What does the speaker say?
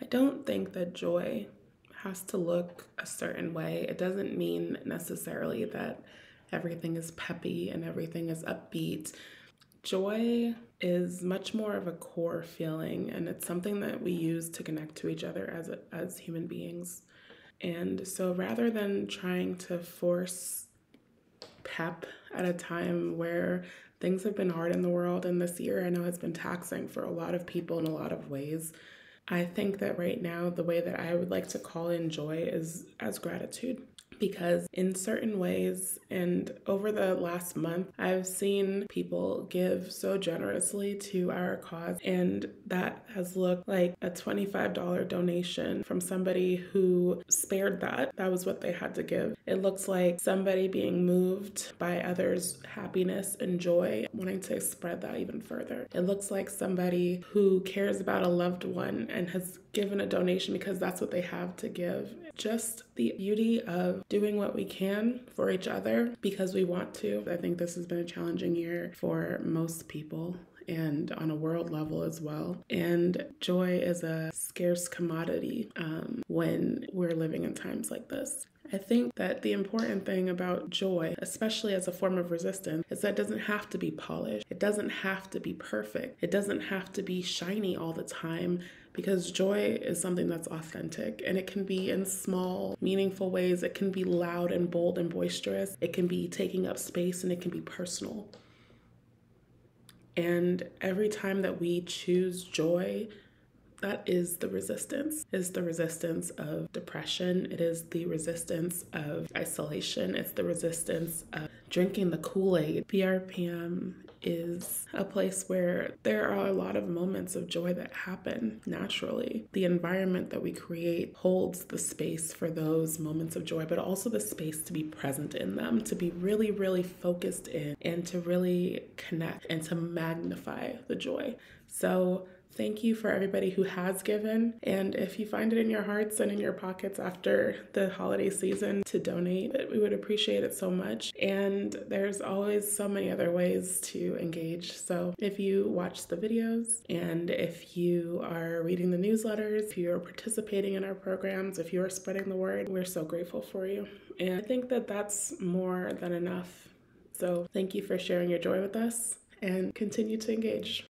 I don't think that joy has to look a certain way. It doesn't mean necessarily that everything is peppy and everything is upbeat. Joy is much more of a core feeling and it's something that we use to connect to each other as as human beings. And so rather than trying to force pep at a time where things have been hard in the world and this year I know has been taxing for a lot of people in a lot of ways. I think that right now, the way that I would like to call in joy is as gratitude because in certain ways and over the last month I've seen people give so generously to our cause and that has looked like a $25 donation from somebody who spared that. That was what they had to give. It looks like somebody being moved by others happiness and joy wanting to spread that even further. It looks like somebody who cares about a loved one and has given a donation because that's what they have to give. Just the beauty of doing what we can for each other because we want to. I think this has been a challenging year for most people and on a world level as well. And joy is a scarce commodity um, when we're living in times like this. I think that the important thing about joy, especially as a form of resistance, is that it doesn't have to be polished. It doesn't have to be perfect. It doesn't have to be shiny all the time because joy is something that's authentic and it can be in small, meaningful ways. It can be loud and bold and boisterous. It can be taking up space and it can be personal. And every time that we choose joy, that is the resistance is the resistance of depression it is the resistance of isolation it's the resistance of drinking the kool-aid brpm is a place where there are a lot of moments of joy that happen naturally. The environment that we create holds the space for those moments of joy, but also the space to be present in them, to be really, really focused in, and to really connect and to magnify the joy. So, Thank you for everybody who has given. And if you find it in your hearts and in your pockets after the holiday season to donate, we would appreciate it so much. And there's always so many other ways to engage. So if you watch the videos and if you are reading the newsletters, if you're participating in our programs, if you are spreading the word, we're so grateful for you. And I think that that's more than enough. So thank you for sharing your joy with us and continue to engage.